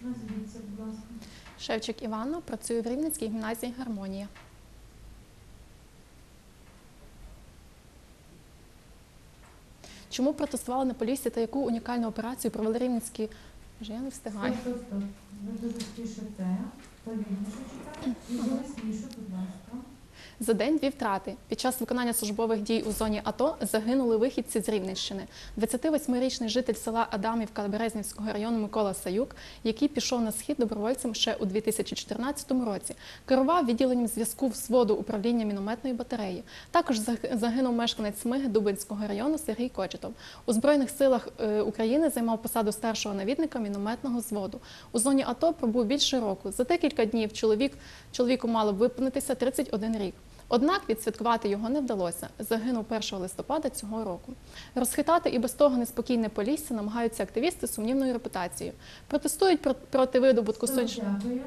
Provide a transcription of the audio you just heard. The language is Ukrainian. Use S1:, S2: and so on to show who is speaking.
S1: Назвіться, будь ласка.
S2: Шевчик Іванна працює в Рівненській гімназії Гармонія. Чому протестували на Поліссі та яку унікальну операцію провели рівненські? Вже я не встигаю.
S1: Ви дуже спішите. Повільніше читайте. І голосніше, будь ласка.
S2: За день дві втрати. Під час виконання службових дій у зоні АТО загинули вихідці з Рівненщини. 28-річний житель села Адамівка Березнівського району Микола Саюк, який пішов на схід добровольцем ще у 2014 році, керував відділенням зв'язку взводу управління мінометної батареї. Також загинув мешканець Смиги Дубинського району Сергій Кочетов. У збройних силах е, України займав посаду старшого навідника мінометного взводу. У зоні АТО пробув більше року. За декілька днів чоловік чоловіку мало виповнитися 31 рік. Однак відсвяткувати його не вдалося. Загинув 1 листопада цього року. Розхитати і без того неспокійне полісся намагаються активісти з сумнівною репутацією. Протестують про- проти видобутку сонячного.
S1: Дякую.